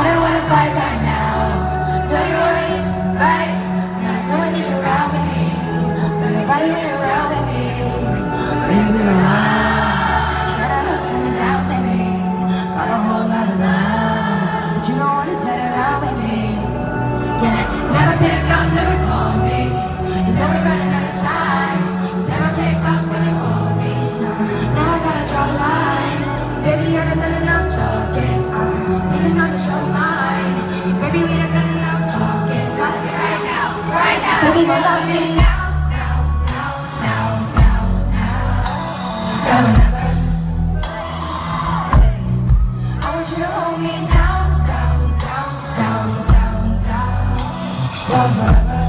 I don't wanna fight right now. No worries, right? Now no one is around me. But nobody been around with me. Been with. Got a house in the downtown me. Got a whole lot of love. But you know what is better around with me. Yeah, never pick up, never call me. You never run another time. You never pick up when it won't. Now I gotta draw a line. Baby, I got not enough talking. Baby, you love me now, now, now, now, now, now. Never, never. I want you to hold me down, down, down, down, down, down forever.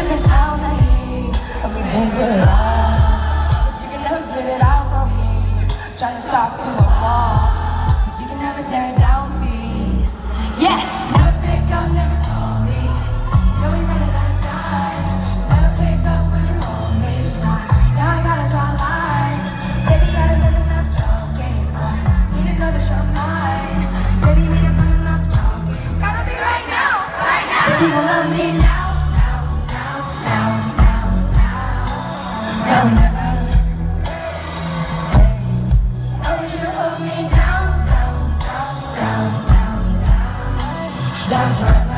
different town than me. And we made it up But you can never spit it out on me. Trying to talk to a wall But you can never tear it down for me. Yeah! Never pick up, never call me. You know we running out of time. Never pick up when you want me. Now I gotta draw a line. Baby, gotta let enough talking. But need another show mine. Baby, we done enough talking. Gotta be right now, right now. Baby, you love me now. Stop time.